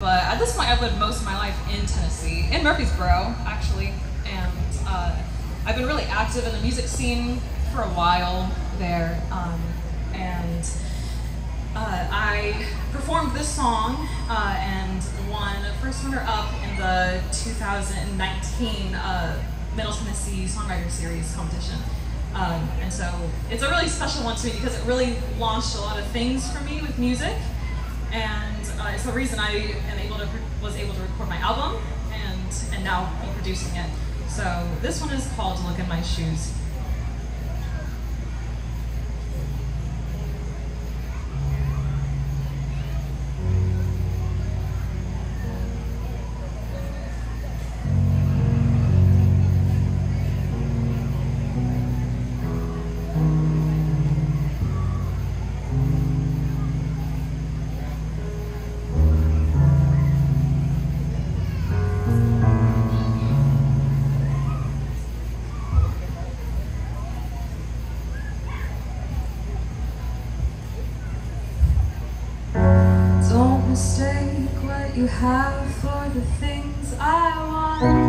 But at this point, I've lived most of my life in Tennessee, in Murfreesboro, actually. And uh, I've been really active in the music scene for a while there. Um, and uh, I performed this song uh, and won first runner up in the 2019 uh, Middle Tennessee Songwriter Series competition. Um, and so it's a really special one to me because it really launched a lot of things for me with music. And uh, it's the reason I am able to was able to record my album and and now be producing it. So this one is called "Look in My Shoes." Mistake what you have for the things I want.